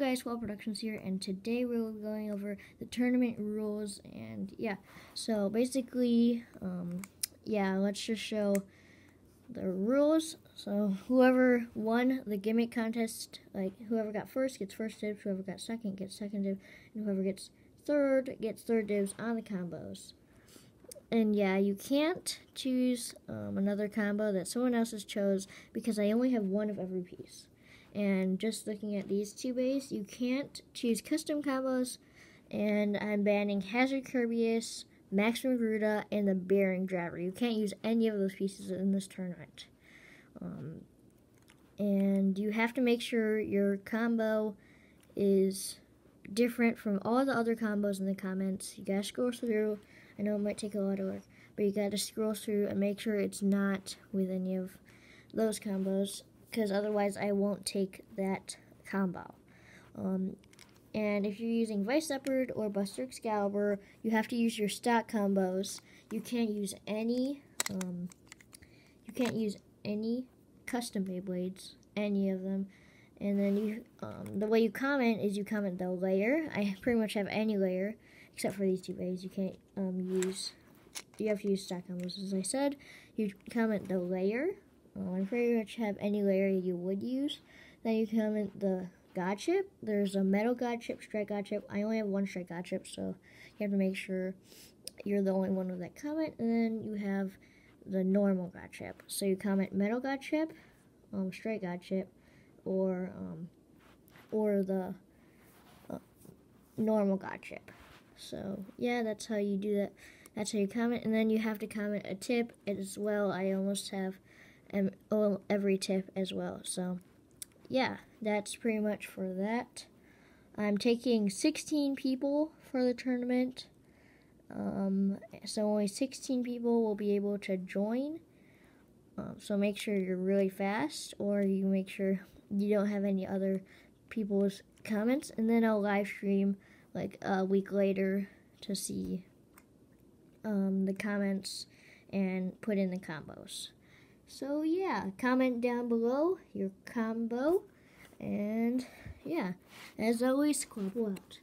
guys, Squabble Productions here, and today we're going over the tournament rules, and yeah, so basically, um, yeah, let's just show the rules. So whoever won the gimmick contest, like whoever got first gets first dibs, whoever got second gets second dibs, and whoever gets third gets third dibs on the combos. And yeah, you can't choose um, another combo that someone else has chose because I only have one of every piece. And just looking at these two bays, you can't choose custom combos. And I'm banning Hazard Kerbeus, Maximum Garuda, and the Bearing Driver. You can't use any of those pieces in this tournament. Um, and you have to make sure your combo is different from all the other combos in the comments. You gotta scroll through. I know it might take a lot of work, but you gotta scroll through and make sure it's not with any of those combos because otherwise I won't take that combo. Um, and if you're using Vice Leopard or Buster Excalibur, you have to use your stock combos. You can't use any, um, you can't use any custom Beyblades, any of them. And then you, um, the way you comment is you comment the layer. I pretty much have any layer, except for these two ways. You can't um, use, you have to use stock combos, as I said. You comment the layer, I pretty much have any layer you would use. Then you comment the God chip. There's a metal God chip, strike God chip. I only have one strike God chip, so you have to make sure you're the only one with that comment. And then you have the normal God chip. So you comment metal God chip, um, strike God chip, or um, or the uh, normal God chip. So yeah, that's how you do that. That's how you comment, and then you have to comment a tip as well. I almost have every tip as well. So, yeah, that's pretty much for that. I'm taking 16 people for the tournament. Um, so only 16 people will be able to join. Um, so make sure you're really fast, or you make sure you don't have any other people's comments, and then I'll live stream like a week later to see um, the comments and put in the combos. So yeah, comment down below your combo. And yeah, as always, Squabble out.